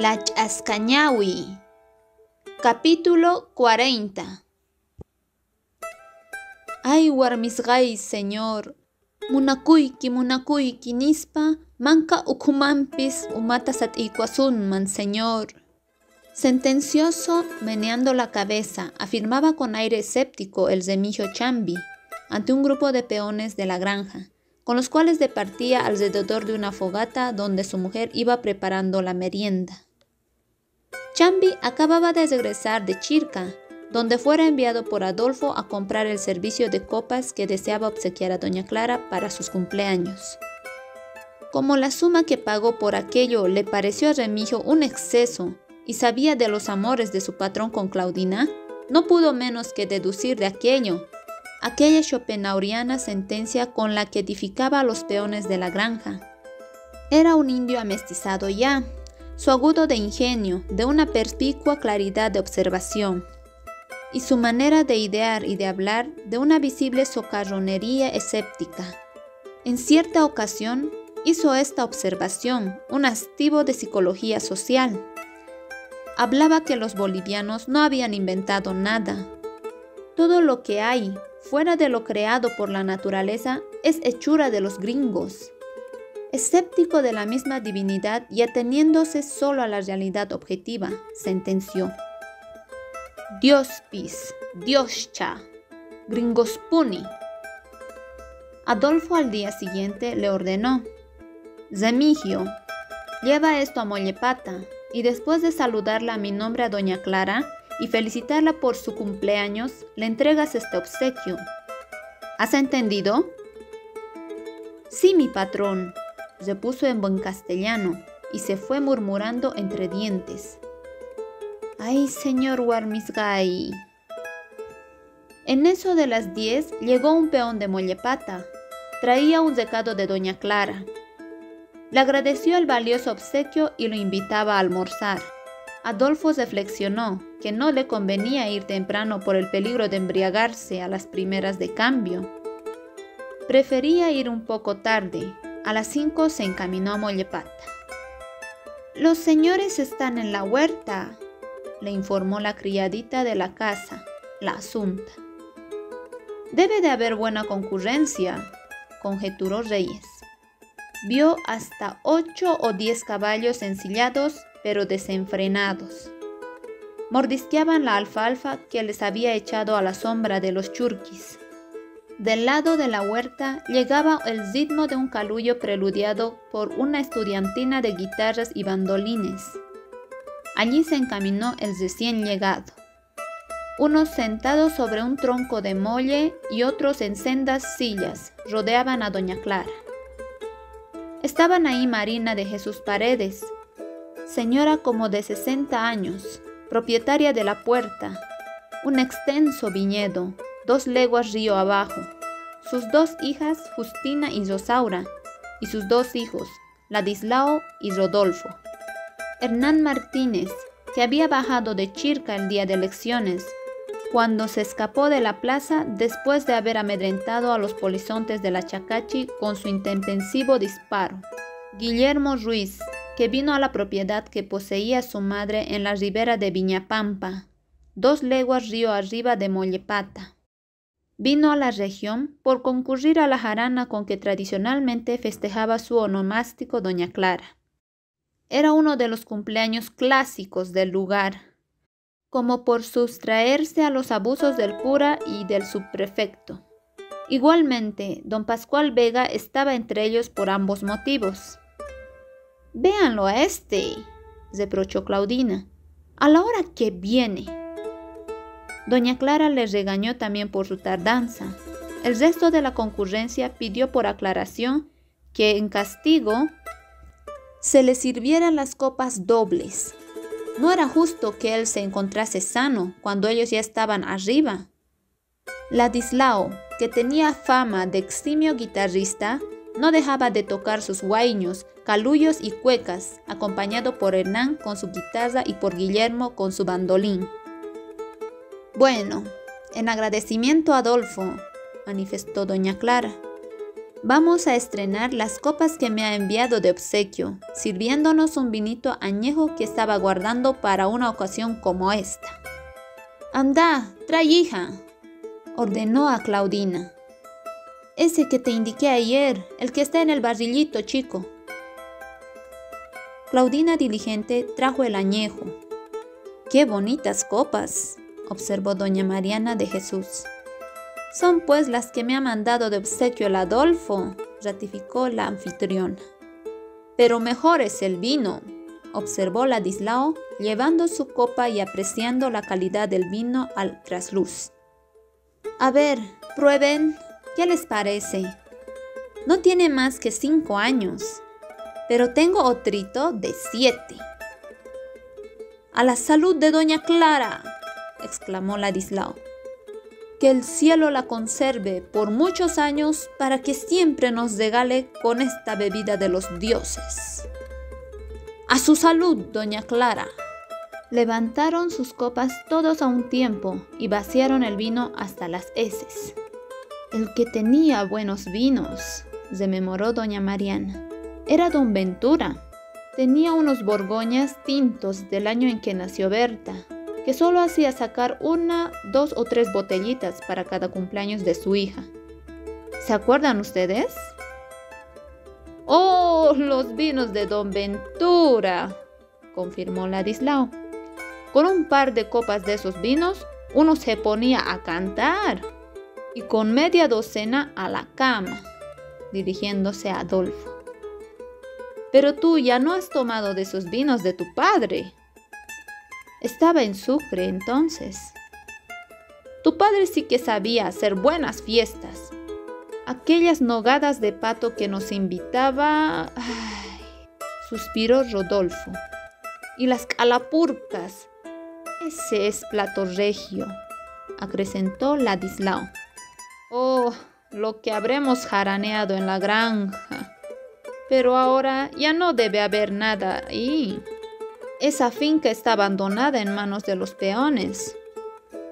La Chascañawi. Capítulo 40. Ay, warmisgay, señor. Munakuyki, munakuyki nispa, manka ukumampis umata man señor. Sentencioso, meneando la cabeza, afirmaba con aire escéptico el zemillo Chambi ante un grupo de peones de la granja, con los cuales departía alrededor de una fogata donde su mujer iba preparando la merienda. Chambi acababa de regresar de Chirca, donde fuera enviado por Adolfo a comprar el servicio de copas que deseaba obsequiar a doña Clara para sus cumpleaños. Como la suma que pagó por aquello le pareció a Remigio un exceso y sabía de los amores de su patrón con Claudina, no pudo menos que deducir de aquello aquella schopenhaueriana sentencia con la que edificaba a los peones de la granja. Era un indio amestizado ya, su agudo de ingenio, de una perspicua claridad de observación, y su manera de idear y de hablar de una visible socarronería escéptica. En cierta ocasión hizo esta observación un astivo de psicología social. Hablaba que los bolivianos no habían inventado nada. Todo lo que hay fuera de lo creado por la naturaleza es hechura de los gringos. Escéptico de la misma divinidad y ateniéndose solo a la realidad objetiva, sentenció. Dios pis, Dios cha, gringos puni. Adolfo al día siguiente le ordenó, Zemigio, lleva esto a Mollepata y después de saludarla a mi nombre a doña Clara y felicitarla por su cumpleaños, le entregas este obsequio. ¿Has entendido? Sí, mi patrón, repuso en buen castellano y se fue murmurando entre dientes. ¡Ay, señor Warmisgay! En eso de las diez llegó un peón de Mollepata. Traía un recado de doña Clara. Le agradeció el valioso obsequio y lo invitaba a almorzar. Adolfo reflexionó que no le convenía ir temprano por el peligro de embriagarse a las primeras de cambio. Prefería ir un poco tarde. A las cinco se encaminó a Mollepata. Los señores están en la huerta, le informó la criadita de la casa, la asunta. Debe de haber buena concurrencia, conjeturó Reyes. Vio hasta ocho o diez caballos ensillados, pero desenfrenados. Mordisqueaban la alfalfa que les había echado a la sombra de los churquis. Del lado de la huerta llegaba el ritmo de un calullo preludiado por una estudiantina de guitarras y bandolines. Allí se encaminó el recién llegado. Unos sentados sobre un tronco de molle y otros en sendas sillas rodeaban a doña Clara. Estaban ahí Marina de Jesús Paredes, señora como de 60 años, propietaria de la puerta, un extenso viñedo, dos leguas río abajo, sus dos hijas Justina y Rosaura, y sus dos hijos, Ladislao y Rodolfo. Hernán Martínez, que había bajado de Chirca el día de elecciones, cuando se escapó de la plaza después de haber amedrentado a los polizontes de la Chacachi con su intempestivo disparo. Guillermo Ruiz, que vino a la propiedad que poseía su madre en la ribera de Viñapampa, dos leguas río arriba de Mollepata. Vino a la región por concurrir a la jarana con que tradicionalmente festejaba su onomástico Doña Clara. Era uno de los cumpleaños clásicos del lugar, como por sustraerse a los abusos del cura y del subprefecto. Igualmente, don Pascual Vega estaba entre ellos por ambos motivos. Véanlo a este, reprochó Claudina, a la hora que viene. Doña Clara le regañó también por su tardanza. El resto de la concurrencia pidió por aclaración que en castigo se le sirvieran las copas dobles. No era justo que él se encontrase sano cuando ellos ya estaban arriba. Ladislao, que tenía fama de eximio guitarrista, no dejaba de tocar sus guaiños, calullos y cuecas, acompañado por Hernán con su guitarra y por Guillermo con su bandolín. Bueno, en agradecimiento a Adolfo, manifestó doña Clara. Vamos a estrenar las copas que me ha enviado de obsequio, sirviéndonos un vinito añejo que estaba guardando para una ocasión como esta. Anda, trae hija, ordenó a Claudina. Ese que te indiqué ayer, el que está en el barrillito, chico. Claudina diligente trajo el añejo. ¡Qué bonitas copas! Observó doña Mariana de Jesús. Son pues las que me ha mandado de obsequio el Adolfo, ratificó la anfitriona. Pero mejor es el vino, observó Ladislao, llevando su copa y apreciando la calidad del vino al trasluz. A ver, prueben, ¿qué les parece? No tiene más que cinco años, pero tengo otrito de siete. A la salud de doña Clara, exclamó Ladislao que el cielo la conserve por muchos años para que siempre nos regale con esta bebida de los dioses. A su salud, doña Clara. Levantaron sus copas todos a un tiempo y vaciaron el vino hasta las heces. El que tenía buenos vinos, rememoró doña Mariana, era don Ventura. Tenía unos borgoñas tintos del año en que nació Berta, que solo hacía sacar una, dos o tres botellitas para cada cumpleaños de su hija. ¿Se acuerdan ustedes? ¡Oh, los vinos de Don Ventura! confirmó Ladislao. Con un par de copas de esos vinos, uno se ponía a cantar y con media docena a la cama, dirigiéndose a Adolfo. Pero tú ya no has tomado de esos vinos de tu padre, estaba en Sucre entonces. Tu padre sí que sabía hacer buenas fiestas. Aquellas nogadas de pato que nos invitaba... Ay, suspiró Rodolfo. Y las calapurcas. Ese es plato regio, acrecentó Ladislao. Oh, lo que habremos jaraneado en la granja. Pero ahora ya no debe haber nada ahí. Esa finca está abandonada en manos de los peones.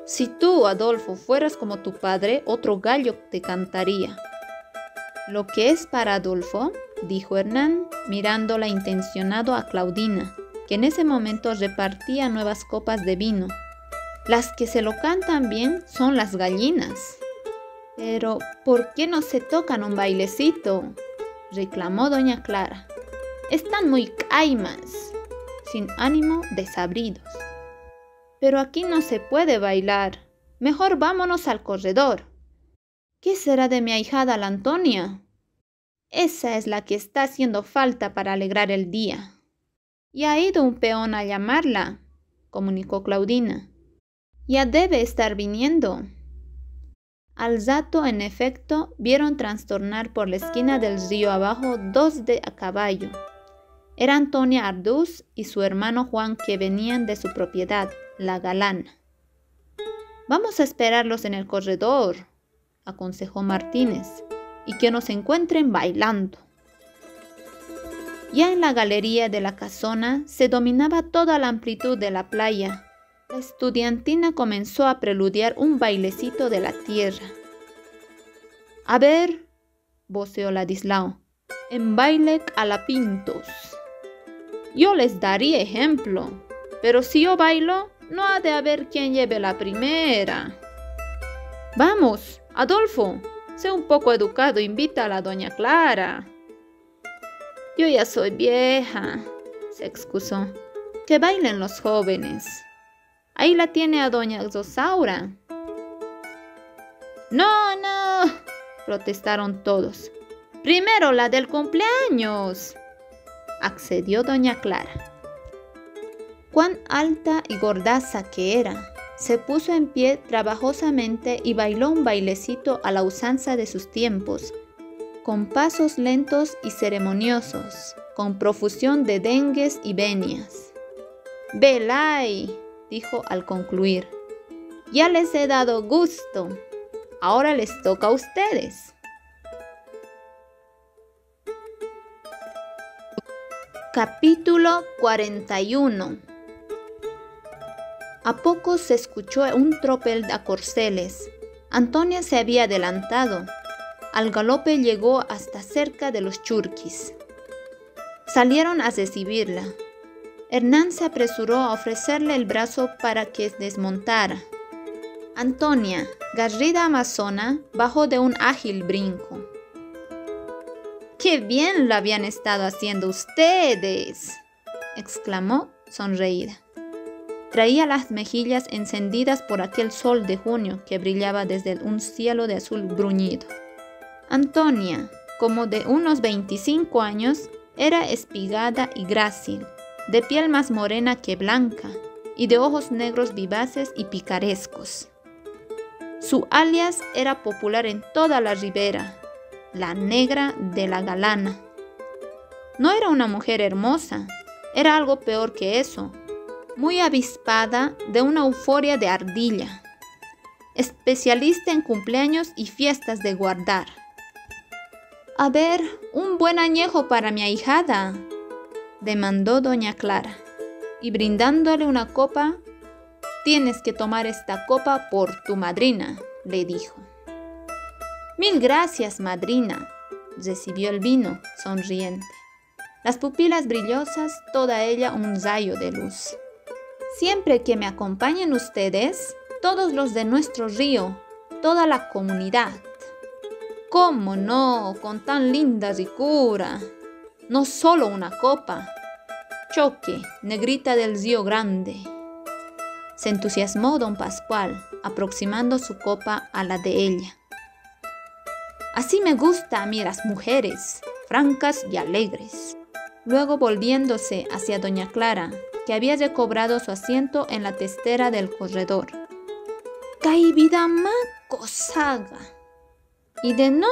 Si tú, Adolfo, fueras como tu padre, otro gallo te cantaría. Lo que es para Adolfo, dijo Hernán, mirándola intencionado a Claudina, que en ese momento repartía nuevas copas de vino. Las que se lo cantan bien son las gallinas. Pero, ¿por qué no se tocan un bailecito? reclamó doña Clara. Están muy caimas sin ánimo desabridos. Pero aquí no se puede bailar. Mejor vámonos al corredor. ¿Qué será de mi ahijada la Antonia? Esa es la que está haciendo falta para alegrar el día. Y ha ido un peón a llamarla, comunicó Claudina. Ya debe estar viniendo. Al rato, en efecto, vieron trastornar por la esquina del río abajo dos de a caballo, era Antonia Arduz y su hermano Juan que venían de su propiedad, la Galana. Vamos a esperarlos en el corredor, aconsejó Martínez, y que nos encuentren bailando. Ya en la galería de la casona se dominaba toda la amplitud de la playa. La estudiantina comenzó a preludiar un bailecito de la tierra. A ver, voceó Ladislao, en baile a la pintos. Yo les daría ejemplo, pero si yo bailo, no ha de haber quien lleve la primera. Vamos, Adolfo, sé un poco educado, invita a la doña Clara. Yo ya soy vieja, se excusó. Que bailen los jóvenes. Ahí la tiene a doña Zosaura. No, no, protestaron todos. Primero la del cumpleaños accedió doña Clara. Cuán alta y gordaza que era, se puso en pie trabajosamente y bailó un bailecito a la usanza de sus tiempos, con pasos lentos y ceremoniosos, con profusión de dengues y venias. Belay, dijo al concluir, ya les he dado gusto, ahora les toca a ustedes. Capítulo 41 A poco se escuchó un tropel de acorceles. Antonia se había adelantado. al galope llegó hasta cerca de los churquis. Salieron a recibirla. Hernán se apresuró a ofrecerle el brazo para que desmontara. Antonia, garrida amazona, bajó de un ágil brinco. ¡Qué bien lo habían estado haciendo ustedes! exclamó sonreída. Traía las mejillas encendidas por aquel sol de junio que brillaba desde un cielo de azul bruñido. Antonia, como de unos 25 años, era espigada y grácil, de piel más morena que blanca y de ojos negros vivaces y picarescos. Su alias era popular en toda la ribera, la negra de la galana. No era una mujer hermosa, era algo peor que eso, muy avispada de una euforia de ardilla, especialista en cumpleaños y fiestas de guardar. A ver, un buen añejo para mi ahijada, demandó doña Clara, y brindándole una copa, tienes que tomar esta copa por tu madrina, le dijo. Mil gracias, madrina, recibió el vino, sonriente. Las pupilas brillosas, toda ella un rayo de luz. Siempre que me acompañen ustedes, todos los de nuestro río, toda la comunidad. ¿Cómo no? Con tan linda ricura. No solo una copa. Choque, negrita del río grande. Se entusiasmó don Pascual, aproximando su copa a la de ella. Así me gusta a mí las mujeres, francas y alegres. Luego volviéndose hacia doña Clara, que había recobrado su asiento en la testera del corredor. vida cosaga. Y de no,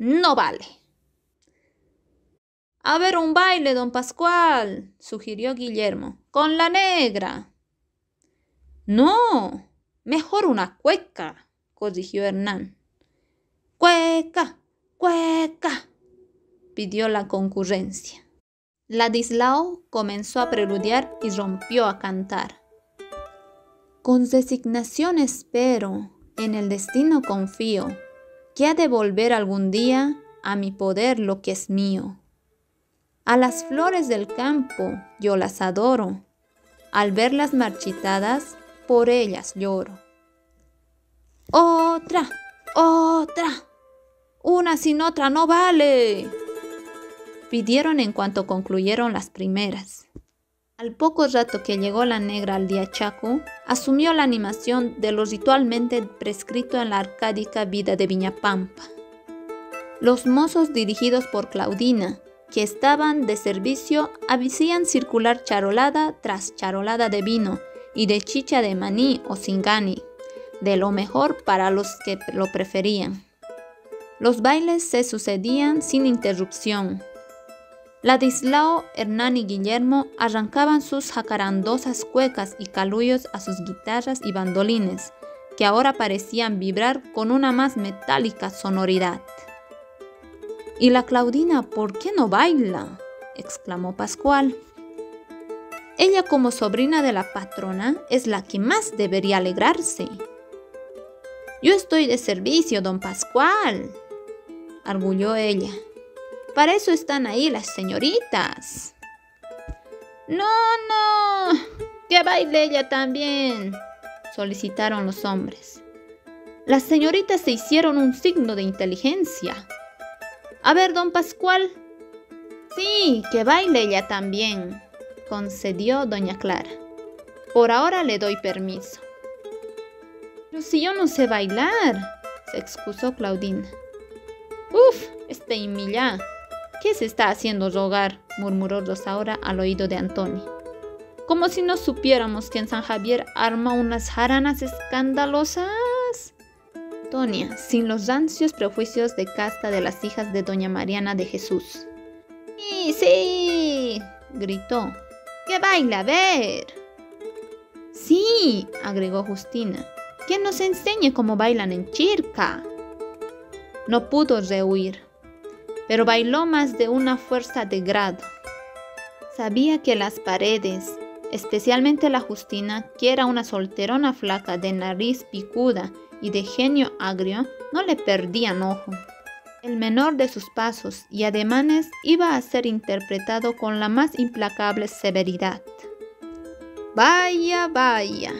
no vale. A ver un baile, don Pascual, sugirió Guillermo, con la negra. No, mejor una cueca, corrigió Hernán. Cueca, cueca, pidió la concurrencia. Ladislao comenzó a preludiar y rompió a cantar. Con resignación espero, en el destino confío, que ha de volver algún día a mi poder lo que es mío. A las flores del campo yo las adoro, al verlas marchitadas, por ellas lloro. Otra, otra, una sin otra no vale pidieron en cuanto concluyeron las primeras. Al poco rato que llegó la negra al día Chaco, asumió la animación de lo ritualmente prescrito en la arcádica vida de Viñapampa. Los mozos dirigidos por Claudina, que estaban de servicio, hacían circular charolada tras charolada de vino y de chicha de maní o singani, de lo mejor para los que lo preferían. Los bailes se sucedían sin interrupción, Ladislao, Hernán y Guillermo arrancaban sus jacarandosas cuecas y calullos a sus guitarras y bandolines, que ahora parecían vibrar con una más metálica sonoridad. ¿Y la Claudina por qué no baila? exclamó Pascual. Ella como sobrina de la patrona es la que más debería alegrarse. Yo estoy de servicio, don Pascual, arguyó ella. Para eso están ahí las señoritas. No, no. Que baile ella también, solicitaron los hombres. Las señoritas se hicieron un signo de inteligencia. A ver, don Pascual. Sí, que baile ella también, concedió doña Clara. Por ahora le doy permiso. Pero si yo no sé bailar, se excusó Claudina. Uf, este Imilla. ¿Qué se está haciendo rogar? murmuró Rosaura al oído de Antonio. Como si no supiéramos que en San Javier arma unas jaranas escandalosas. Antonia, sin los rancios prejuicios de casta de las hijas de doña Mariana de Jesús. Sí, sí, gritó. ¡Que baila, a ver! Sí, agregó Justina. Que nos enseñe cómo bailan en Chirca. No pudo rehuir pero bailó más de una fuerza de grado. Sabía que las paredes, especialmente la Justina, que era una solterona flaca de nariz picuda y de genio agrio, no le perdían ojo. El menor de sus pasos y ademanes iba a ser interpretado con la más implacable severidad. Vaya, vaya,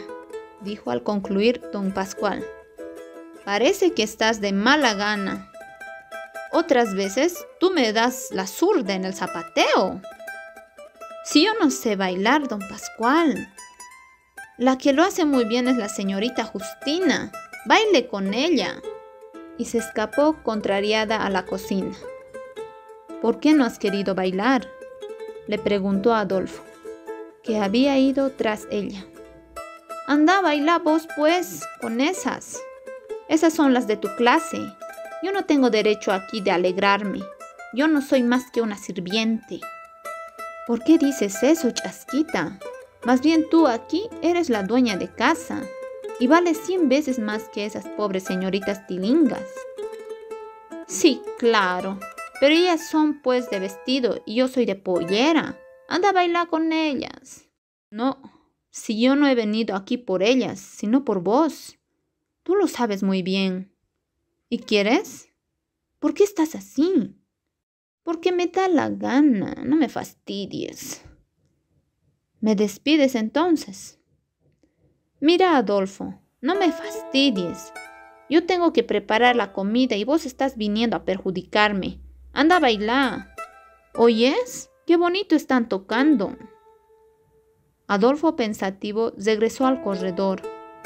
dijo al concluir don Pascual. Parece que estás de mala gana. Otras veces tú me das la zurda en el zapateo. Si yo no sé bailar, don Pascual. La que lo hace muy bien es la señorita Justina. Baile con ella y se escapó contrariada a la cocina. ¿Por qué no has querido bailar? le preguntó Adolfo, que había ido tras ella. Anda, baila vos pues, con esas. Esas son las de tu clase. Yo no tengo derecho aquí de alegrarme. Yo no soy más que una sirviente. ¿Por qué dices eso, chasquita? Más bien tú aquí eres la dueña de casa y vale cien veces más que esas pobres señoritas tilingas. Sí, claro, pero ellas son pues de vestido y yo soy de pollera. Anda a bailar con ellas. No, si yo no he venido aquí por ellas, sino por vos. Tú lo sabes muy bien. ¿Y quieres? ¿Por qué estás así? Porque me da la gana, no me fastidies. ¿Me despides entonces? Mira, Adolfo, no me fastidies. Yo tengo que preparar la comida y vos estás viniendo a perjudicarme. Anda a bailar. ¿Oyes? Qué bonito están tocando. Adolfo pensativo regresó al corredor.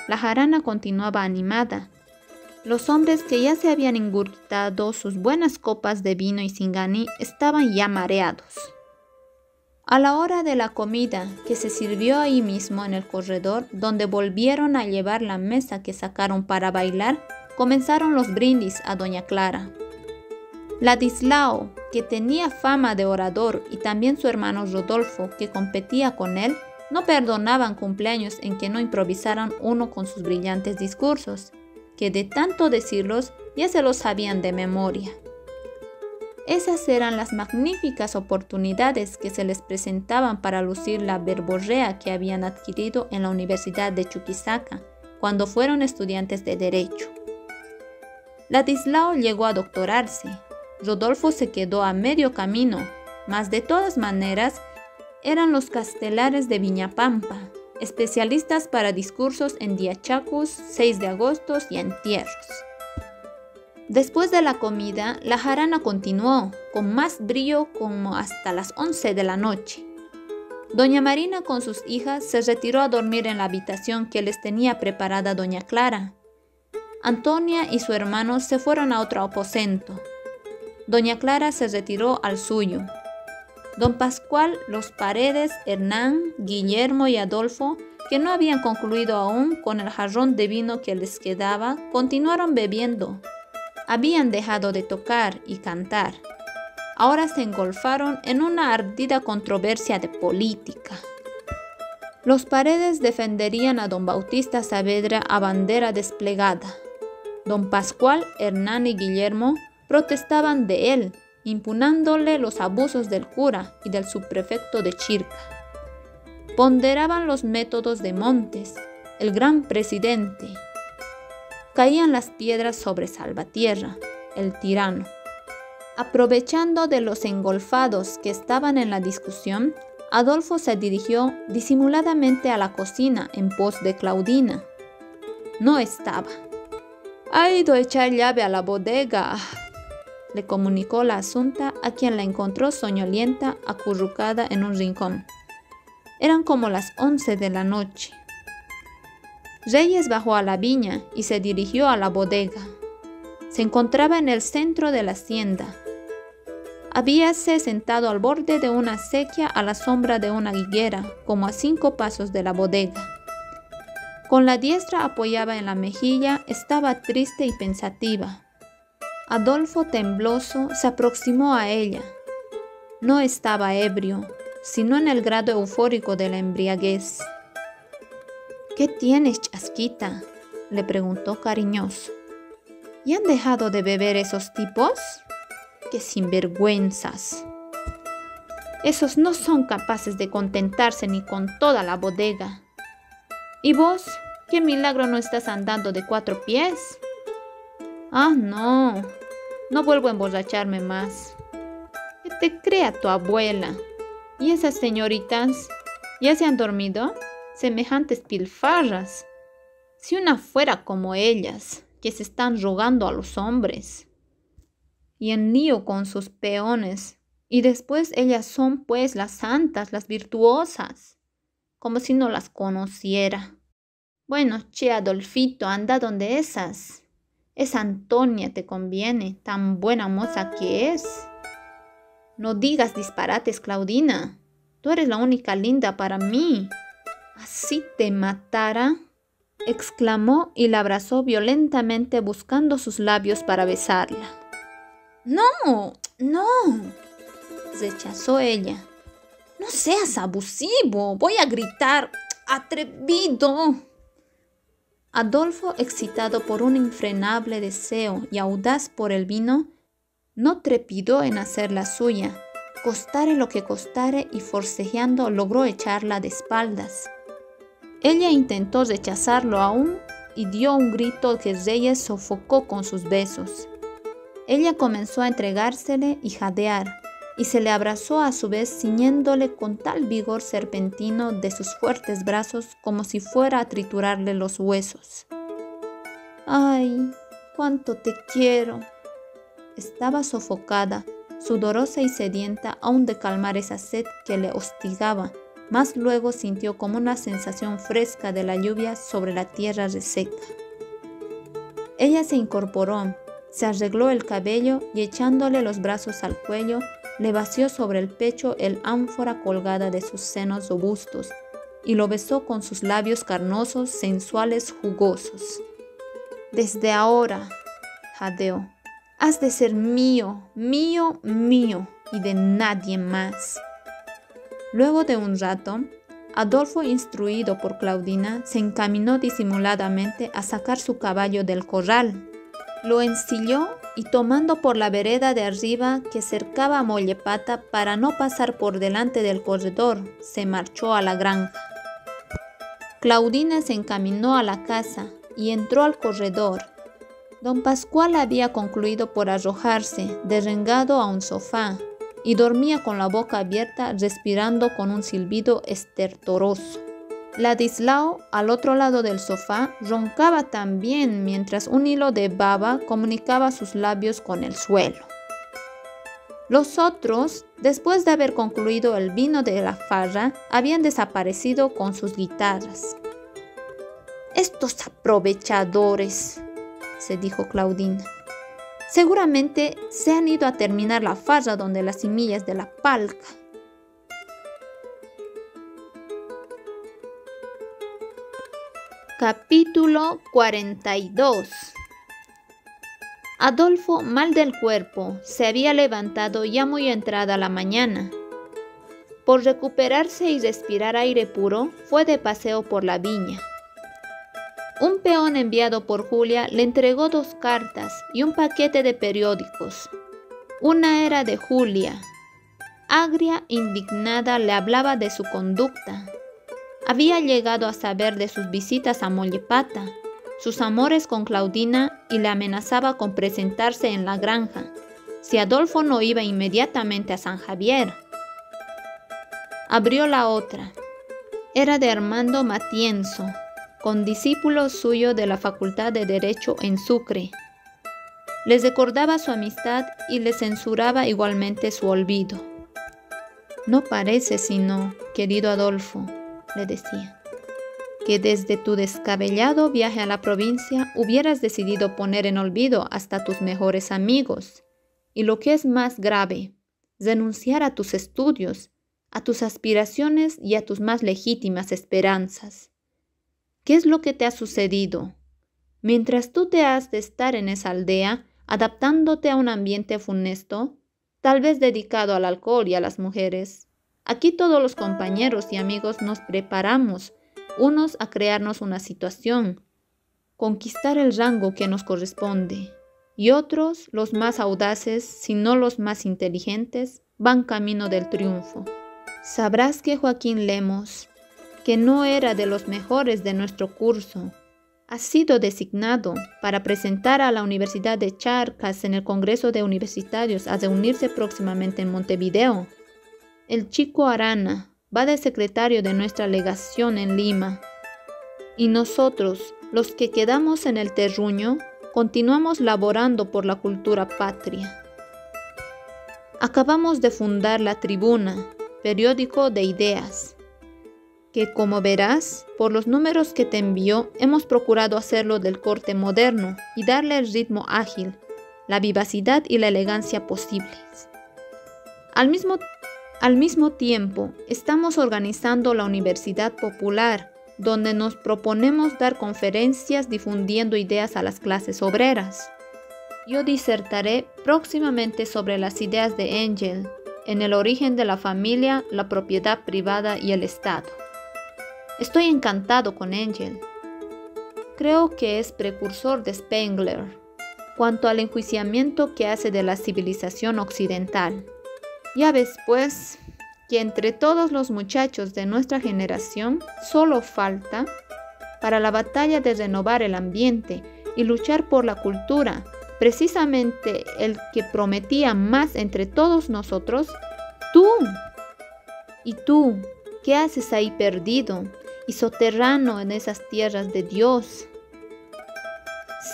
La jarana continuaba animada. Los hombres que ya se habían ingurtado sus buenas copas de vino y singani estaban ya mareados. A la hora de la comida, que se sirvió ahí mismo en el corredor, donde volvieron a llevar la mesa que sacaron para bailar, comenzaron los brindis a doña Clara. Ladislao, que tenía fama de orador, y también su hermano Rodolfo, que competía con él, no perdonaban cumpleaños en que no improvisaran uno con sus brillantes discursos, que de tanto decirlos ya se los sabían de memoria. Esas eran las magníficas oportunidades que se les presentaban para lucir la verborrea que habían adquirido en la Universidad de Chuquisaca cuando fueron estudiantes de Derecho. Ladislao llegó a doctorarse. Rodolfo se quedó a medio camino, mas de todas maneras eran los castelares de Viñapampa, especialistas para discursos en diachacus, 6 de agosto y entierros. Después de la comida, la jarana continuó, con más brillo como hasta las 11 de la noche. Doña Marina con sus hijas se retiró a dormir en la habitación que les tenía preparada doña Clara. Antonia y su hermano se fueron a otro aposento. Doña Clara se retiró al suyo. Don Pascual, los Paredes, Hernán, Guillermo y Adolfo, que no habían concluido aún con el jarrón de vino que les quedaba, continuaron bebiendo, habían dejado de tocar y cantar. Ahora se engolfaron en una ardida controversia de política. Los paredes defenderían a don Bautista Saavedra a bandera desplegada. Don Pascual, Hernán y Guillermo protestaban de él, impunándole los abusos del cura y del subprefecto de Chirca. Ponderaban los métodos de Montes, el gran presidente, caían las piedras sobre Salvatierra, el tirano. Aprovechando de los engolfados que estaban en la discusión, Adolfo se dirigió disimuladamente a la cocina en pos de Claudina. No estaba. Ha ido a echar llave a la bodega, le comunicó la asunta a quien la encontró soñolienta acurrucada en un rincón. Eran como las once de la noche. Reyes bajó a la viña y se dirigió a la bodega. Se encontraba en el centro de la hacienda. Habíase sentado al borde de una sequía a la sombra de una higuera, como a cinco pasos de la bodega. Con la diestra apoyada en la mejilla, estaba triste y pensativa. Adolfo tembloso se aproximó a ella. No estaba ebrio, sino en el grado eufórico de la embriaguez. ¿Qué tienes, chasquita? le preguntó cariñoso. ¿Y han dejado de beber esos tipos? ¡Qué sinvergüenzas! Esos no son capaces de contentarse ni con toda la bodega. ¿Y vos? ¿Qué milagro no estás andando de cuatro pies? Ah, no. No vuelvo a emborracharme más. Que te crea tu abuela. ¿Y esas señoritas? ¿Ya se han dormido? Semejantes pilfarras. Si una fuera como ellas, que se están rogando a los hombres. Y en lío con sus peones. Y después ellas son pues las santas, las virtuosas. Como si no las conociera. Bueno, che, Adolfito, anda donde esas. Esa Antonia te conviene, tan buena moza que es. No digas disparates, Claudina. Tú eres la única linda para mí. Así te matara, exclamó y la abrazó violentamente buscando sus labios para besarla. No, no, rechazó ella. No seas abusivo, voy a gritar. Atrevido. Adolfo, excitado por un infrenable deseo y audaz por el vino, no trepidó en hacer la suya, costare lo que costare y forcejeando logró echarla de espaldas. Ella intentó rechazarlo aún y dio un grito que Reyes sofocó con sus besos. Ella comenzó a entregársele y jadear, y se le abrazó a su vez ciñéndole con tal vigor serpentino de sus fuertes brazos como si fuera a triturarle los huesos. ¡Ay, cuánto te quiero! Estaba sofocada, sudorosa y sedienta aún de calmar esa sed que le hostigaba, mas luego sintió como una sensación fresca de la lluvia sobre la tierra reseca. Ella se incorporó, se arregló el cabello y echándole los brazos al cuello, le vació sobre el pecho el ánfora colgada de sus senos robustos y lo besó con sus labios carnosos, sensuales, jugosos. Desde ahora, jadeó, has de ser mío, mío, mío y de nadie más. Luego de un rato, Adolfo, instruido por Claudina, se encaminó disimuladamente a sacar su caballo del corral. Lo ensilló y tomando por la vereda de arriba que cercaba a Mollepata para no pasar por delante del corredor, se marchó a la granja. Claudina se encaminó a la casa y entró al corredor. Don Pascual había concluido por arrojarse, derrengado a un sofá, y dormía con la boca abierta, respirando con un silbido estertoroso. Ladislao, al otro lado del sofá, roncaba también mientras un hilo de baba comunicaba sus labios con el suelo. Los otros, después de haber concluido el vino de la farra, habían desaparecido con sus guitarras. Estos aprovechadores, se dijo Claudina. Seguramente se han ido a terminar la farra donde las semillas de la palca. Capítulo 42 Adolfo, mal del cuerpo, se había levantado ya muy entrada la mañana. Por recuperarse y respirar aire puro, fue de paseo por la viña. Un peón enviado por Julia le entregó dos cartas y un paquete de periódicos. Una era de Julia. Agria, indignada, le hablaba de su conducta, había llegado a saber de sus visitas a Mollepata, sus amores con Claudina y le amenazaba con presentarse en la granja, si Adolfo no iba inmediatamente a San Javier. Abrió la otra. Era de Armando Matienzo, condiscípulo suyo de la Facultad de Derecho en Sucre. Les recordaba su amistad y le censuraba igualmente su olvido. No parece sino, querido Adolfo, le decía, que desde tu descabellado viaje a la provincia hubieras decidido poner en olvido hasta tus mejores amigos, y lo que es más grave, renunciar a tus estudios, a tus aspiraciones y a tus más legítimas esperanzas. ¿Qué es lo que te ha sucedido? Mientras tú te has de estar en esa aldea, adaptándote a un ambiente funesto, tal vez dedicado al alcohol y a las mujeres, Aquí todos los compañeros y amigos nos preparamos, unos a crearnos una situación, conquistar el rango que nos corresponde, y otros, los más audaces, si no los más inteligentes, van camino del triunfo. Sabrás que Joaquín Lemos, que no era de los mejores de nuestro curso, ha sido designado para presentar a la Universidad de Charcas en el Congreso de Universitarios a reunirse próximamente en Montevideo. El chico Arana va de secretario de nuestra legación en Lima. Y nosotros, los que quedamos en el terruño, continuamos laborando por la cultura patria. Acabamos de fundar La Tribuna, periódico de ideas que como verás, por los números que te envió, hemos procurado hacerlo del corte moderno y darle el ritmo ágil, la vivacidad y la elegancia posibles. Al mismo, al mismo tiempo, estamos organizando la Universidad Popular, donde nos proponemos dar conferencias difundiendo ideas a las clases obreras. Yo disertaré próximamente sobre las ideas de Engel en el origen de la familia, la propiedad privada y el Estado. Estoy encantado con Angel. Creo que es precursor de Spengler cuanto al enjuiciamiento que hace de la civilización occidental. Ya ves, pues, que entre todos los muchachos de nuestra generación solo falta para la batalla de renovar el ambiente y luchar por la cultura, precisamente el que prometía más entre todos nosotros, tú. ¿Y tú? ¿Qué haces ahí perdido? y soterrano en esas tierras de Dios.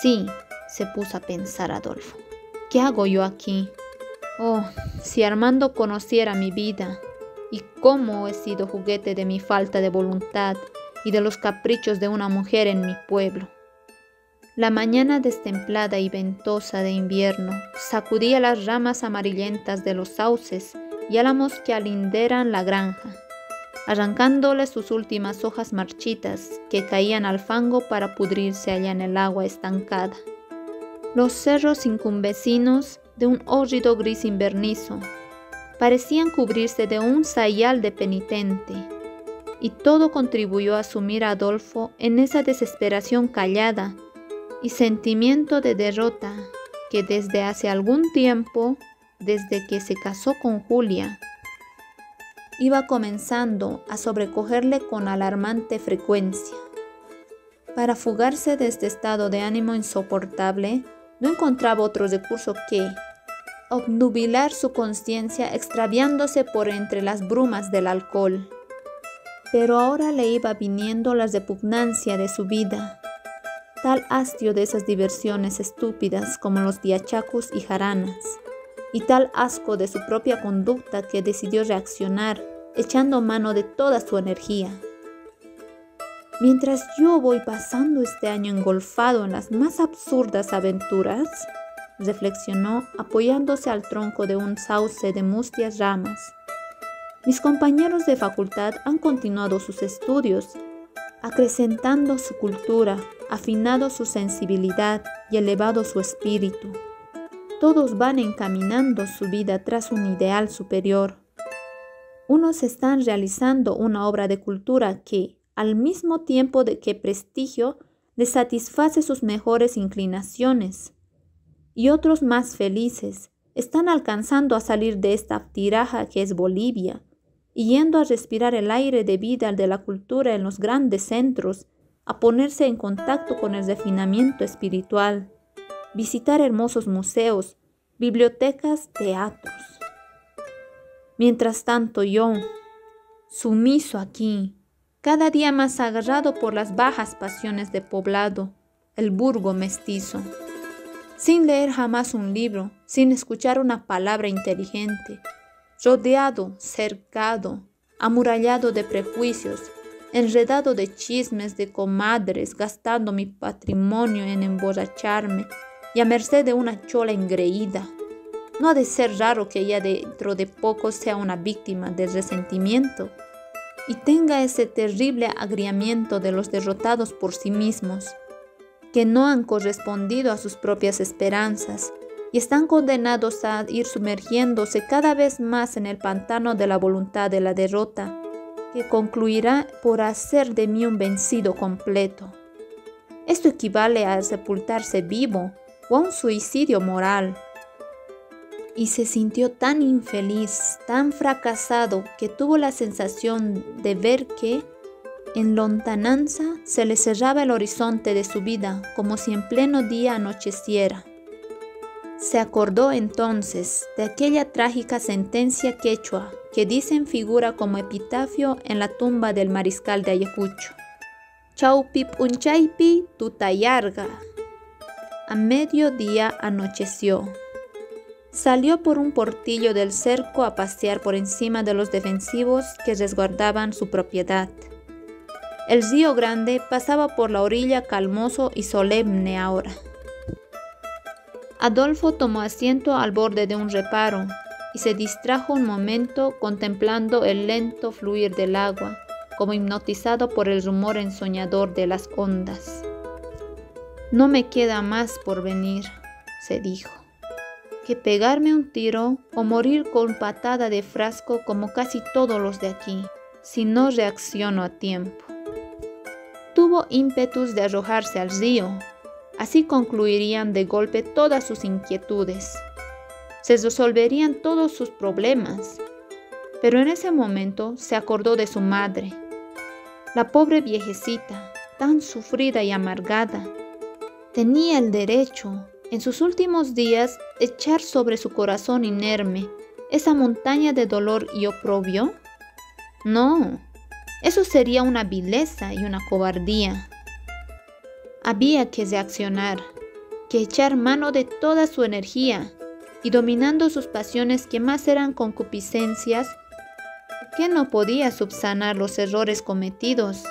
Sí, se puso a pensar Adolfo. ¿Qué hago yo aquí? Oh, si Armando conociera mi vida y cómo he sido juguete de mi falta de voluntad y de los caprichos de una mujer en mi pueblo. La mañana destemplada y ventosa de invierno sacudía las ramas amarillentas de los sauces y álamos que alinderan la granja arrancándole sus últimas hojas marchitas que caían al fango para pudrirse allá en el agua estancada. Los cerros incumbecinos de un hórrido gris invernizo parecían cubrirse de un sayal de penitente, y todo contribuyó a sumir a Adolfo en esa desesperación callada y sentimiento de derrota que desde hace algún tiempo, desde que se casó con Julia, iba comenzando a sobrecogerle con alarmante frecuencia. Para fugarse de este estado de ánimo insoportable, no encontraba otro recurso que obnubilar su conciencia extraviándose por entre las brumas del alcohol. Pero ahora le iba viniendo la repugnancia de su vida, tal hastio de esas diversiones estúpidas como los diachacos y jaranas, y tal asco de su propia conducta que decidió reaccionar echando mano de toda su energía. Mientras yo voy pasando este año engolfado en las más absurdas aventuras, reflexionó apoyándose al tronco de un sauce de mustias ramas. Mis compañeros de facultad han continuado sus estudios, acrecentando su cultura, afinado su sensibilidad y elevado su espíritu. Todos van encaminando su vida tras un ideal superior unos están realizando una obra de cultura que, al mismo tiempo de que prestigio, les satisface sus mejores inclinaciones. Y otros más felices están alcanzando a salir de esta tiraja que es Bolivia, y yendo a respirar el aire de vida de la cultura en los grandes centros, a ponerse en contacto con el refinamiento espiritual, visitar hermosos museos, bibliotecas, teatros. Mientras tanto yo, sumiso aquí, cada día más agarrado por las bajas pasiones de poblado, el burgo mestizo, sin leer jamás un libro, sin escuchar una palabra inteligente, rodeado, cercado, amurallado de prejuicios, enredado de chismes de comadres, gastando mi patrimonio en emborracharme y a merced de una chola engreída. No ha de ser raro que ella dentro de poco sea una víctima del resentimiento y tenga ese terrible agriamiento de los derrotados por sí mismos, que no han correspondido a sus propias esperanzas y están condenados a ir sumergiéndose cada vez más en el pantano de la voluntad de la derrota, que concluirá por hacer de mí un vencido completo. Esto equivale a sepultarse vivo o a un suicidio moral y se sintió tan infeliz, tan fracasado, que tuvo la sensación de ver que, en lontananza se le cerraba el horizonte de su vida como si en pleno día anocheciera. Se acordó entonces de aquella trágica sentencia quechua que dicen figura como epitafio en la tumba del mariscal de Ayacucho. Chaupip unchaipi tutayarga. A mediodía anocheció. Salió por un portillo del cerco a pasear por encima de los defensivos que resguardaban su propiedad. El río Grande pasaba por la orilla calmoso y solemne ahora. Adolfo tomó asiento al borde de un reparo y se distrajo un momento contemplando el lento fluir del agua, como hipnotizado por el rumor ensoñador de las ondas. No me queda más por venir, se dijo, que pegarme un tiro o morir con patada de frasco como casi todos los de aquí, si no reacciono a tiempo. Tuvo ímpetus de arrojarse al río, así concluirían de golpe todas sus inquietudes se resolverían todos sus problemas. Pero en ese momento se acordó de su madre, la pobre viejecita, tan sufrida y amargada. Tenía el derecho, en sus últimos días, echar sobre su corazón inerme esa montaña de dolor y oprobio. No, eso sería una vileza y una cobardía. Había que reaccionar, que echar mano de toda su energía y dominando sus pasiones que más eran concupiscencias, que no podía subsanar los errores cometidos,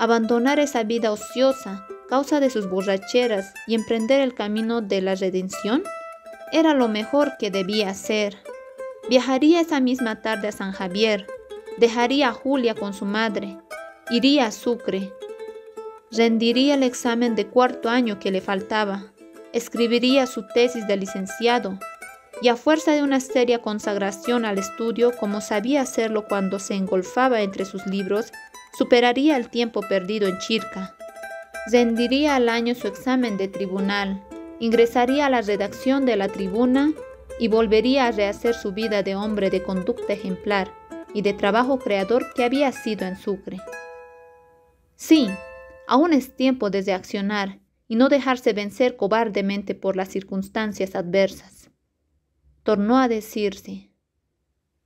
abandonar esa vida ociosa, causa de sus borracheras, y emprender el camino de la redención? Era lo mejor que debía hacer. Viajaría esa misma tarde a San Javier, dejaría a Julia con su madre, iría a Sucre, rendiría el examen de cuarto año que le faltaba, escribiría su tesis de licenciado, y a fuerza de una seria consagración al estudio, como sabía hacerlo cuando se engolfaba entre sus libros, superaría el tiempo perdido en Chirca. Rendiría al año su examen de tribunal, ingresaría a la redacción de la tribuna y volvería a rehacer su vida de hombre de conducta ejemplar y de trabajo creador que había sido en Sucre. Sí, aún es tiempo de reaccionar y no dejarse vencer cobardemente por las circunstancias adversas tornó a decirse.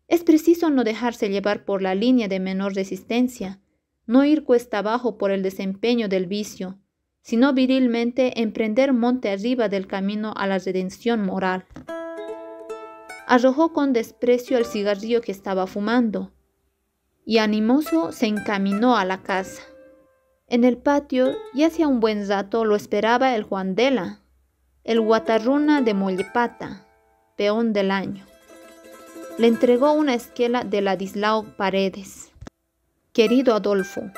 Es preciso no dejarse llevar por la línea de menor resistencia, no ir cuesta abajo por el desempeño del vicio, sino virilmente emprender monte arriba del camino a la redención moral. Arrojó con desprecio el cigarrillo que estaba fumando y animoso se encaminó a la casa. En el patio y hacía un buen rato lo esperaba el Juandela, el guatarruna de Mollepata, peón del año. Le entregó una esquela de Ladislao Paredes. Querido Adolfo,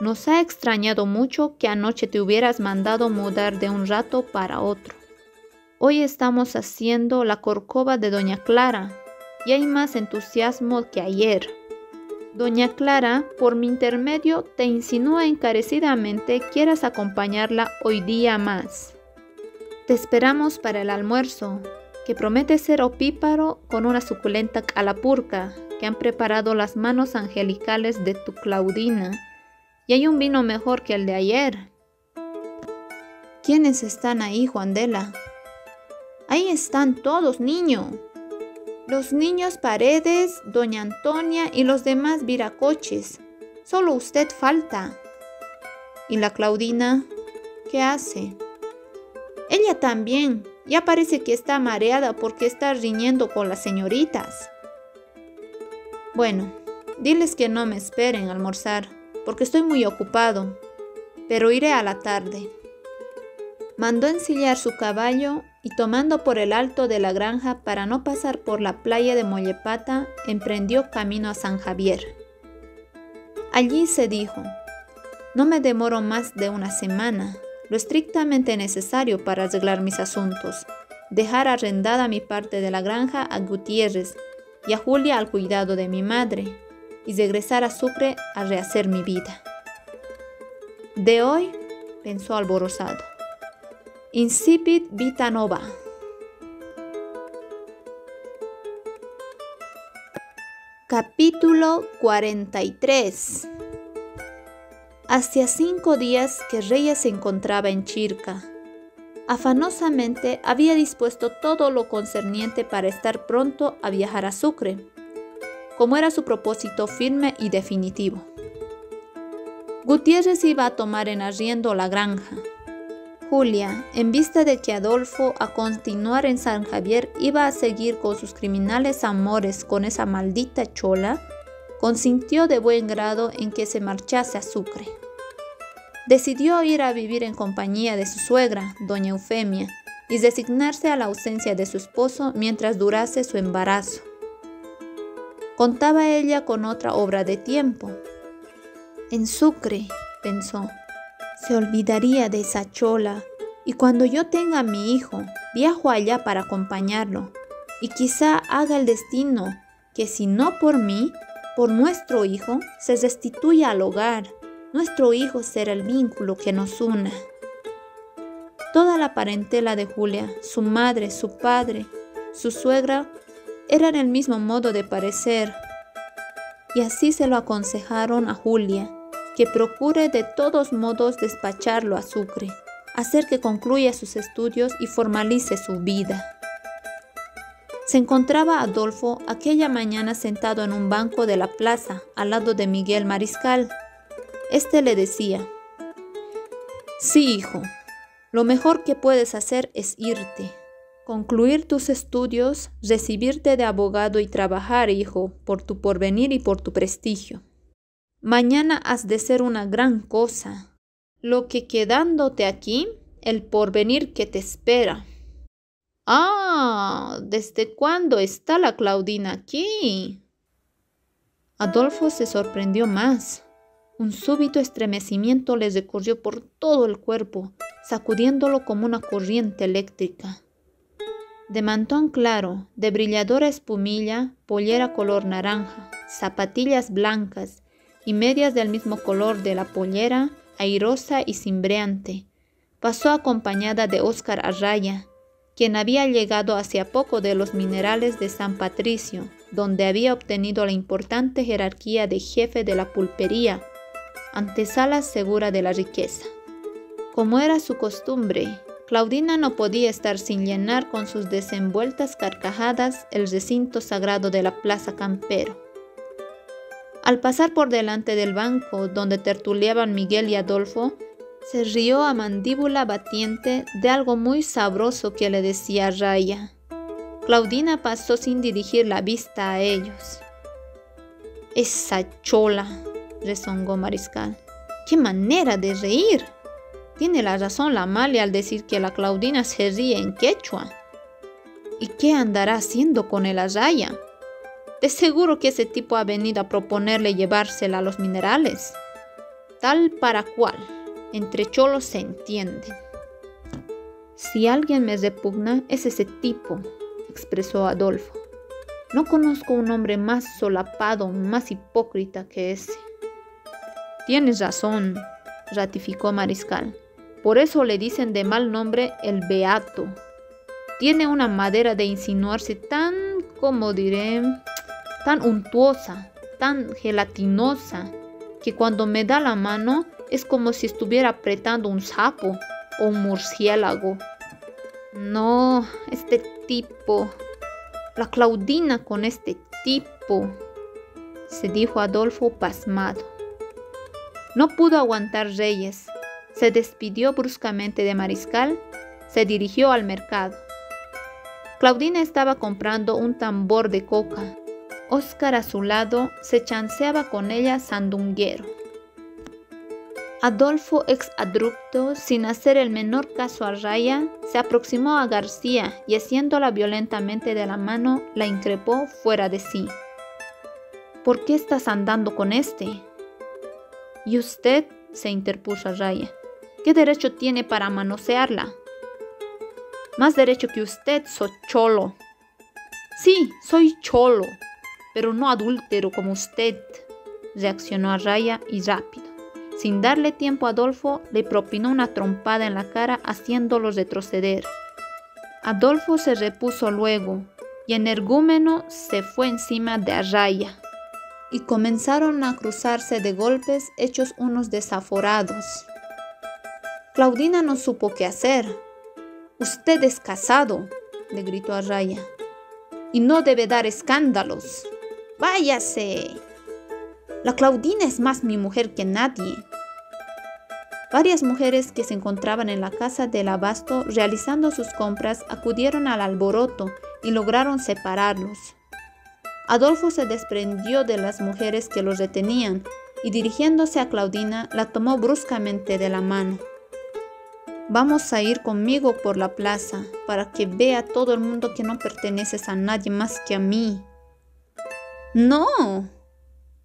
nos ha extrañado mucho que anoche te hubieras mandado mudar de un rato para otro. Hoy estamos haciendo la corcova de Doña Clara y hay más entusiasmo que ayer. Doña Clara, por mi intermedio, te insinúa encarecidamente quieras acompañarla hoy día más. Te esperamos para el almuerzo, que promete ser opíparo con una suculenta calapurca que han preparado las manos angelicales de tu Claudina. Y hay un vino mejor que el de ayer. ¿Quiénes están ahí, Juandela? Ahí están todos, niño. Los niños Paredes, doña Antonia y los demás viracoches. Solo usted falta. ¿Y la Claudina? ¿Qué hace? Ella también, ya parece que está mareada porque está riñendo con las señoritas. Bueno, diles que no me esperen almorzar, porque estoy muy ocupado, pero iré a la tarde. Mandó ensillar su caballo y tomando por el alto de la granja para no pasar por la playa de Mollepata, emprendió camino a San Javier. Allí se dijo, no me demoro más de una semana, lo estrictamente necesario para arreglar mis asuntos, dejar arrendada mi parte de la granja a Gutiérrez y a Julia al cuidado de mi madre, y regresar a Sucre a rehacer mi vida. De hoy, pensó alborozado, incipit vita nova. Capítulo 43 Hacía cinco días que Reyes se encontraba en Chirca. Afanosamente había dispuesto todo lo concerniente para estar pronto a viajar a Sucre, como era su propósito firme y definitivo. Gutiérrez iba a tomar en arriendo la granja. Julia, en vista de que Adolfo a continuar en San Javier iba a seguir con sus criminales amores con esa maldita chola, consintió de buen grado en que se marchase a Sucre. Decidió ir a vivir en compañía de su suegra, doña Eufemia, y resignarse a la ausencia de su esposo mientras durase su embarazo. Contaba ella con otra obra de tiempo. En Sucre, pensó, se olvidaría de esa chola, y cuando yo tenga a mi hijo, viajo allá para acompañarlo, y quizá haga el destino que si no por mí, por nuestro hijo se restituya al hogar. Nuestro hijo será el vínculo que nos una. Toda la parentela de Julia, su madre, su padre, su suegra, eran el mismo modo de parecer. Y así se lo aconsejaron a Julia, que procure de todos modos despacharlo a Sucre, hacer que concluya sus estudios y formalice su vida. Se encontraba Adolfo aquella mañana sentado en un banco de la plaza al lado de Miguel Mariscal. Este le decía, Sí, hijo, lo mejor que puedes hacer es irte, concluir tus estudios, recibirte de abogado y trabajar, hijo, por tu porvenir y por tu prestigio. Mañana has de ser una gran cosa. Lo que quedándote aquí, el porvenir que te espera. Ah, ¿desde cuándo está la Claudina aquí? Adolfo se sorprendió más. Un súbito estremecimiento le recorrió por todo el cuerpo, sacudiéndolo como una corriente eléctrica. De mantón claro, de brilladora espumilla, pollera color naranja, zapatillas blancas y medias del mismo color de la pollera, airosa y cimbreante, pasó acompañada de Óscar Arraya, quien había llegado hacia poco de los minerales de San Patricio, donde había obtenido la importante jerarquía de jefe de la pulpería, antesala segura de la riqueza. Como era su costumbre, Claudina no podía estar sin llenar con sus desenvueltas carcajadas el recinto sagrado de la Plaza Campero. Al pasar por delante del banco donde tertuliaban Miguel y Adolfo, se rió a mandíbula batiente de algo muy sabroso que le decía Raya. Claudina pasó sin dirigir la vista a ellos. Esa chola, rezongó Mariscal. ¡Qué manera de reír! Tiene la razón la Malia al decir que la Claudina se ríe en quechua. ¿Y qué andará haciendo con el Raya? De seguro que ese tipo ha venido a proponerle llevársela a los minerales. Tal para cual entre cholos se entienden. Si alguien me repugna, es ese tipo, expresó Adolfo. No conozco un hombre más solapado, más hipócrita que ese. Tienes razón, ratificó Mariscal. Por eso le dicen de mal nombre el Beato. Tiene una madera de insinuarse tan, como diré, tan untuosa, tan gelatinosa, que cuando me da la mano es como si estuviera apretando un sapo o un murciélago. No, este tipo. La Claudina con este tipo, se dijo Adolfo pasmado. No pudo aguantar Reyes. Se despidió bruscamente de Mariscal, se dirigió al mercado. Claudina estaba comprando un tambor de coca. Oscar a su lado se chanceaba con ella sandunguero. Adolfo exadrupto, sin hacer el menor caso a Raya, se aproximó a García y haciéndola violentamente de la mano, la increpó fuera de sí. ¿Por qué estás andando con este? ¿Y usted? se interpuso a Raya. ¿Qué derecho tiene para manosearla? Más derecho que usted, soy cholo. Sí, soy cholo, pero no adúltero como usted, reaccionó a Raya y rápido. Sin darle tiempo a Adolfo, le propinó una trompada en la cara haciéndolo retroceder. Adolfo se repuso luego y energúmeno se fue encima de Arraya. Y comenzaron a cruzarse de golpes hechos unos desaforados. Claudina no supo qué hacer. Usted es casado, le gritó a Raya, y no debe dar escándalos. Váyase. La Claudina es más mi mujer que nadie. Varias mujeres que se encontraban en la casa del abasto realizando sus compras acudieron al alboroto y lograron separarlos. Adolfo se desprendió de las mujeres que los retenían y dirigiéndose a Claudina la tomó bruscamente de la mano. Vamos a ir conmigo por la plaza para que vea todo el mundo que no perteneces a nadie más que a mí. No,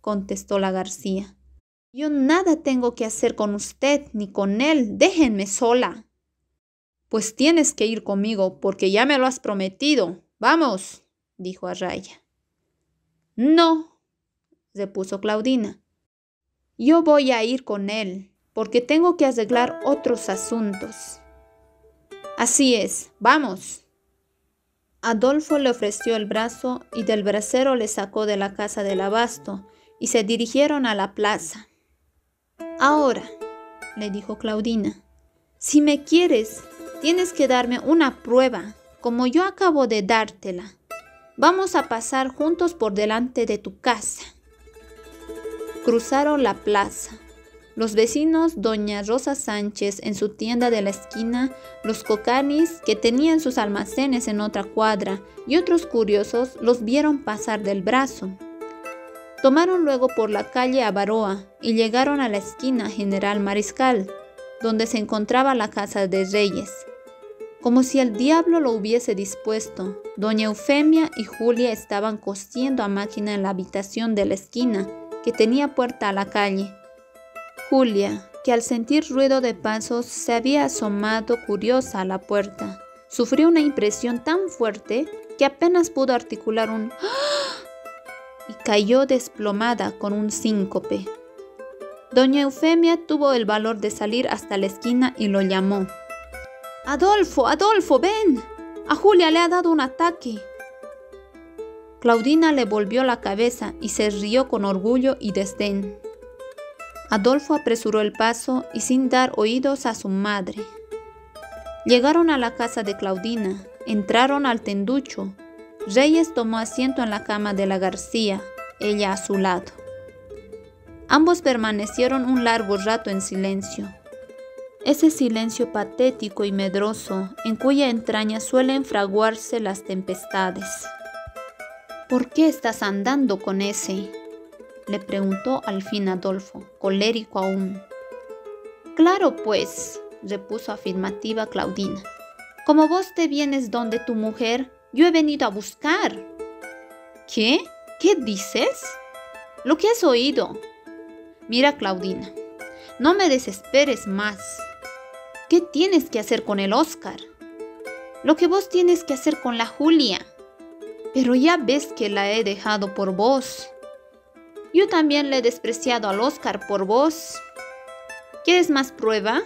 contestó la García. Yo nada tengo que hacer con usted ni con él. Déjenme sola. Pues tienes que ir conmigo porque ya me lo has prometido. Vamos, dijo a Raya. No, repuso Claudina. Yo voy a ir con él porque tengo que arreglar otros asuntos. Así es, vamos. Adolfo le ofreció el brazo y del bracero le sacó de la casa del abasto y se dirigieron a la plaza. Ahora, le dijo Claudina, si me quieres, tienes que darme una prueba, como yo acabo de dártela. Vamos a pasar juntos por delante de tu casa. Cruzaron la plaza. Los vecinos, doña Rosa Sánchez en su tienda de la esquina, los cocanis que tenían sus almacenes en otra cuadra y otros curiosos los vieron pasar del brazo. Tomaron luego por la calle Avaroa y llegaron a la esquina General Mariscal, donde se encontraba la casa de Reyes. Como si el diablo lo hubiese dispuesto, doña Eufemia y Julia estaban cosiendo a máquina en la habitación de la esquina, que tenía puerta a la calle. Julia, que al sentir ruido de pasos se había asomado curiosa a la puerta, sufrió una impresión tan fuerte que apenas pudo articular un ¡Ah! y cayó desplomada con un síncope. Doña Eufemia tuvo el valor de salir hasta la esquina y lo llamó. Adolfo, Adolfo, ven. A Julia le ha dado un ataque. Claudina le volvió la cabeza y se rió con orgullo y desdén. Adolfo apresuró el paso y sin dar oídos a su madre. Llegaron a la casa de Claudina, entraron al tenducho Reyes tomó asiento en la cama de la García, ella a su lado. Ambos permanecieron un largo rato en silencio. Ese silencio patético y medroso en cuya entraña suelen fraguarse las tempestades. ¿Por qué estás andando con ese? le preguntó al fin Adolfo, colérico aún. Claro, pues, repuso afirmativa Claudina. Como vos te vienes donde tu mujer, yo he venido a buscar. ¿Qué? ¿Qué dices? Lo que has oído. Mira, Claudina, no me desesperes más. ¿Qué tienes que hacer con el Oscar? Lo que vos tienes que hacer con la Julia. Pero ya ves que la he dejado por vos. Yo también le he despreciado al Oscar por vos. ¿Quieres más prueba?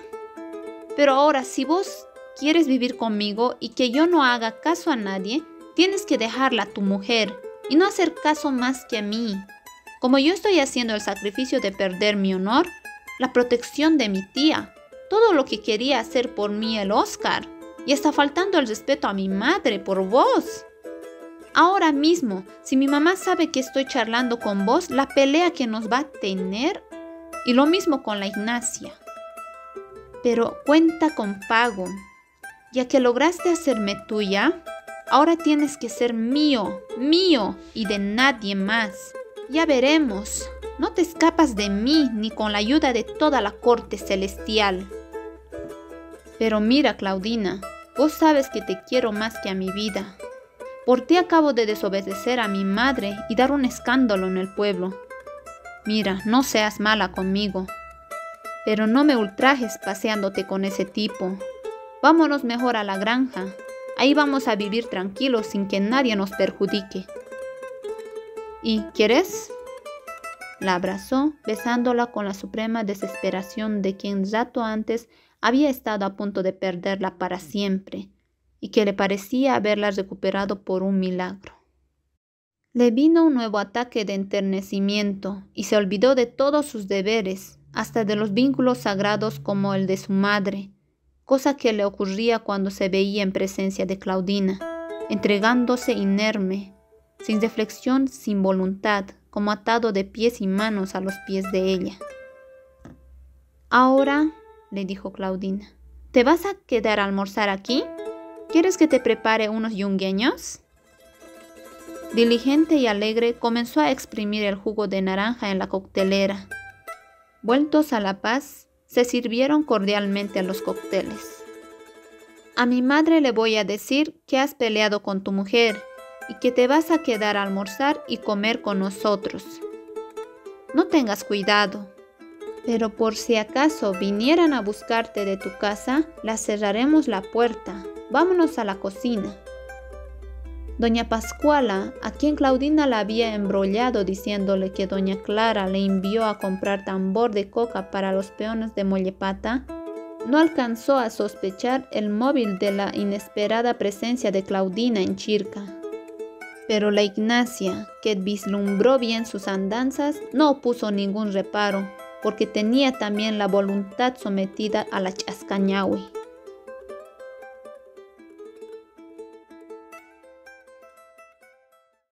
Pero ahora, si vos quieres vivir conmigo y que yo no haga caso a nadie, tienes que dejarla a tu mujer y no hacer caso más que a mí. Como yo estoy haciendo el sacrificio de perder mi honor, la protección de mi tía, todo lo que quería hacer por mí el Oscar, y está faltando el respeto a mi madre por vos. Ahora mismo, si mi mamá sabe que estoy charlando con vos, la pelea que nos va a tener, y lo mismo con la Ignacia. Pero cuenta con pago, ya que lograste hacerme tuya, ahora tienes que ser mío, mío y de nadie más. Ya veremos. No te escapas de mí ni con la ayuda de toda la corte celestial. Pero mira, Claudina, vos sabes que te quiero más que a mi vida. Por ti acabo de desobedecer a mi madre y dar un escándalo en el pueblo. Mira, no seas mala conmigo. Pero no me ultrajes paseándote con ese tipo. Vámonos mejor a la granja. Ahí vamos a vivir tranquilos sin que nadie nos perjudique. ¿Y quieres? La abrazó, besándola con la suprema desesperación de quien rato antes había estado a punto de perderla para siempre y que le parecía haberla recuperado por un milagro. Le vino un nuevo ataque de enternecimiento y se olvidó de todos sus deberes, hasta de los vínculos sagrados como el de su madre, cosa que le ocurría cuando se veía en presencia de Claudina, entregándose inerme, sin reflexión, sin voluntad, como atado de pies y manos a los pies de ella. Ahora, le dijo Claudina, ¿te vas a quedar a almorzar aquí? ¿Quieres que te prepare unos yungueños? Diligente y alegre, comenzó a exprimir el jugo de naranja en la coctelera. Vueltos a la paz, se sirvieron cordialmente a los cócteles. A mi madre le voy a decir que has peleado con tu mujer y que te vas a quedar a almorzar y comer con nosotros. No tengas cuidado, pero por si acaso vinieran a buscarte de tu casa, la cerraremos la puerta. Vámonos a la cocina. Doña Pascuala, a quien Claudina la había embrollado diciéndole que doña Clara le envió a comprar tambor de coca para los peones de Mollepata, no alcanzó a sospechar el móvil de la inesperada presencia de Claudina en Chirca. Pero la Ignacia, que vislumbró bien sus andanzas, no puso ningún reparo, porque tenía también la voluntad sometida a la chascañahui.